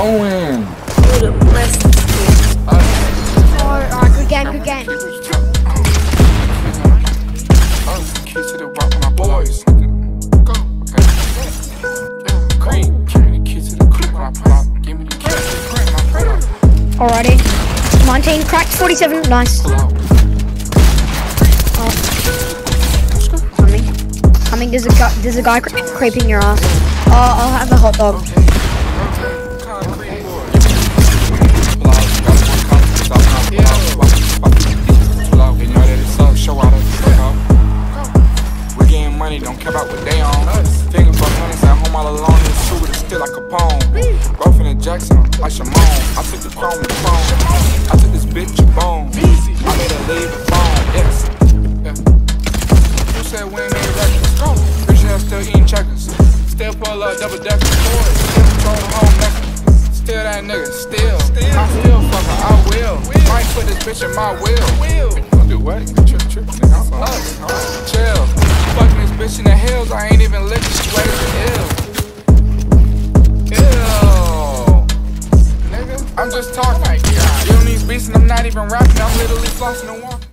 going? Alright, good game, good game. Key to the rock, my boys. Go. Cream. Give me the key to the clip when I pull out. Give me the key to the clip when I pull out. Alrighty. 19, cracked 47, nice. Out. Coming. Coming, there's a guy, there's a guy cre- creeping your ass. Oh, I'll have a hot dog. Care about what they on. Us thinking for hundreds at home all alone in the but it's still like a poem. Rough in the Jackson, like Shimon. I took the chrome and phone. I took this bitch a bone. I made her leave the phone. Yes. Yeah. You said we ain't made records. Go. Rich ass still eating checkers. Still pull up double decker. Still control the whole necklace. Still that nigga. Still. I still fuck her. I will. Might put this bitch in my will. You in the hills. I ain't even wet as ill. Ew. Nigga, I'm just talking. You don't need beats and I'm not even rapping. I'm literally flossing and walking.